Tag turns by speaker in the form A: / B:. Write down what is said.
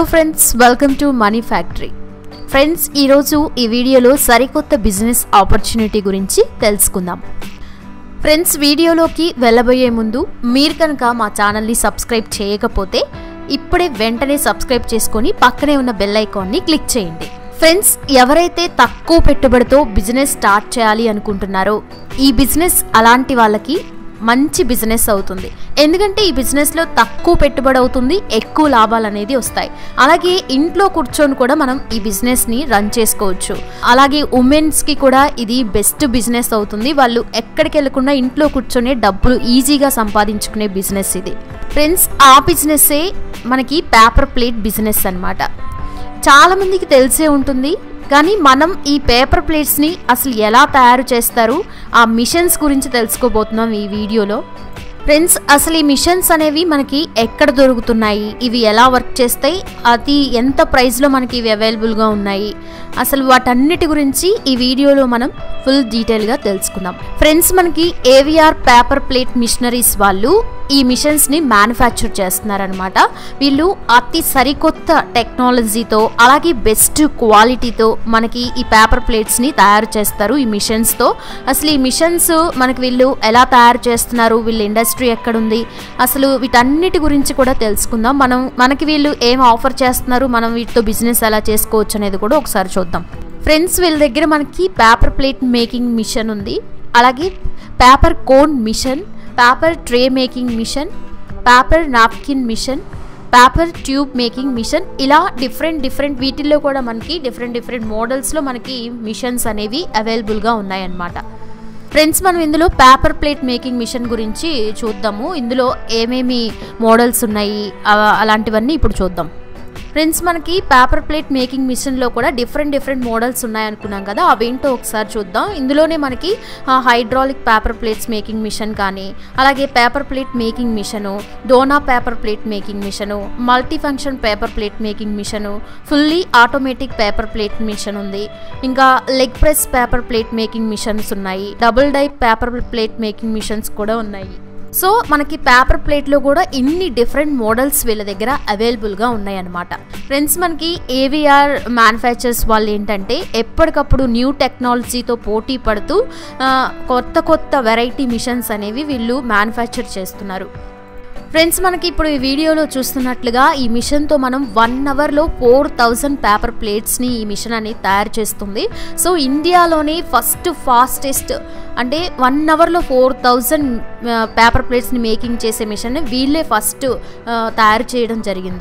A: Hello friends welcome to money factory friends ఈరోజు ఈ వీడియోలో సరికొత్త బిజినెస్ ఆపర్చునిటీ గురించి తెలుసుకుందాం. ఫ్రెండ్స్ వీడియోలోకి వెళ్ళబోయే ముందు మీరు కనుక మా ఛానల్ని సబ్స్క్రైబ్ చేయకపోతే ఇప్పుడే వెంటనే సబ్స్క్రైబ్ చేసుకొని పక్కనే ఉన్న బెల్ ఐకాన్ని క్లిక్ చేయండి. ఫ్రెండ్స్ ఎవరైతే తక్కువ పెట్టుబడితో బిజినెస్ స్టార్ట్ చేయాలి అనుకుంటున్నారో ఈ బిజినెస్ అలాంటి వాళ్ళకి మంచి బిజినెస్ అవుతుంది. ఎందుకంటే ఈ బిజినెస్లో తక్కువ పెట్టుబడి అవుతుంది ఎక్కువ లాభాలు అనేది వస్తాయి. అలాగే ఇంట్లో కూర్చొని కూడా మనం ఈ బిజినెస్ని రన్ చేసుకోవచ్చు. అలాగే ఉమెన్స్కి కూడా ఇది బెస్ట్ బిజినెస్ అవుతుంది. వాళ్ళు ఎక్కడికి వెళ్ళకుండా ఇంట్లో కూర్చొని డబ్బులు ఈజీగా సంపాదించుకునే బిజినెస్ ఇది. ఫ్రెండ్స్ ఆ బిజినెస్సే మనకి పేపర్ ప్లేట్ బిజినెస్ అనమాట చాలామందికి తెలిసే ఉంటుంది కానీ మనం ఈ పేపర్ ప్లేట్స్ని అసలు ఎలా తయారు చేస్తారు ఆ మిషన్స్ గురించి తెలుసుకోబోతున్నాం ఈ వీడియోలో. ఫ్రెండ్స్ అసలు ఈ మిషన్స్ అనేవి మనకి ఎక్కడ దొరుకుతున్నాయి? ఇవి ఎలా వర్క్ చేస్తాయి? అది ఎంత ప్రైస్లో మనకి ఇవి అవైలబుల్గా ఉన్నాయి? అసలు వాటన్నిటి గురించి ఈ వీడియోలో మనం ఫుల్ డీటెయిల్గా తెలుసుకుందాం. ఫ్రెండ్స్ మనకి ఏవిఆర్ పేపర్ ప్లేట్ మిషనరీస్ వాళ్ళు ఈ మిషన్స్ని మ్యానుఫ్యాక్చర్ చేస్తున్నారనమాట వీళ్ళు అతి సరికొత్త టెక్నాలజీతో అలాగే బెస్ట్ క్వాలిటీతో మనకి ఈ పేపర్ ప్లేట్స్ని తయారు చేస్తారు ఈ మిషన్స్తో అసలు ఈ మిషన్స్ మనకి వీళ్ళు ఎలా తయారు చేస్తున్నారు వీళ్ళ ఇండస్ట్రీ ఎక్కడుంది అసలు వీటన్నిటి గురించి కూడా తెలుసుకుందాం. మనం మనకి వీళ్ళు ఏం ఆఫర్ చేస్తున్నారు మనం వీటితో బిజినెస్ ఎలా చేసుకోవచ్చు అనేది కూడా ఒకసారి చూద్దాం. ఫ్రెండ్స్ వీళ్ళ దగ్గర మనకి పేపర్ ప్లేట్ మేకింగ్ మిషన్ ఉంది అలాగే paper cone machine paper tray making machine paper napkin machine paper tube making machine ఇలా డిఫరెంట్ డిఫరెంట్ వీటిల్లో కూడా మనకి డిఫరెంట్ డిఫరెంట్ మోడల్స్లో మనకి మిషన్స్ అనేవి అవైలబుల్గా ఉన్నాయన్నమాట. ఫ్రెండ్స్ మనం ఇందులో పేపర్ ప్లేట్ మేకింగ్ మిషన్ గురించి చూద్దాము. ఇందులో ఏమేమి మోడల్స్ ఉన్నాయి అలాంటివన్నీ ఇప్పుడు చూద్దాం. ఫ్రెండ్స్ మనకి పేపర్ ప్లేట్ మేకింగ్ మిషన్లో కూడా డిఫరెంట్ డిఫరెంట్ మోడల్స్ ఉన్నాయనుకున్నాం కదా అవేంటో ఒకసారి చూద్దాం. ఇందులోనే మనకి hydraulic paper plates making machine కానీ అలాగే paper plate making machine dona paper plate making machine multi function paper plate making machine fully automatic paper plate machine ఉంది. ఇంకా leg press paper plate making machines ఉన్నాయి. Double die paper plate making machines కూడా ఉన్నాయి. So మనకి paper ప్లేట్లో కూడా ఇన్ని different models వీళ్ళ దగ్గర అవైలబుల్గా ఉన్నాయన్నమాట. ఫ్రెండ్స్ మనకి ఏవిఆర్ మ్యానుఫ్యాక్చర్స్ వాళ్ళు ఏంటంటే ఎప్పటికప్పుడు న్యూ టెక్నాలజీతో పోటీ పడుతూ కొత్త కొత్త వెరైటీ మిషన్స్ అనేవి వీళ్ళు మ్యానుఫ్యాక్చర్ చేస్తున్నారు. ఫ్రెండ్స్ మనకి ఇప్పుడు ఈ వీడియోలో చూస్తున్నట్లుగా ఈ మిషన్తో మనం వన్ అవర్లో ఫోర్ థౌజండ్ పేపర్ ప్లేట్స్ని ఈ మిషన్ అనేది తయారు చేస్తుంది. సో ఇండియాలోనే ఫస్ట్ ఫాస్టెస్ట్ అంటే వన్ అవర్లో ఫోర్ థౌజండ్ పేపర్ ప్లేట్స్ని మేకింగ్ చేసే మిషన్ వీళ్ళే ఫస్ట్ తయారు చేయడం జరిగింది.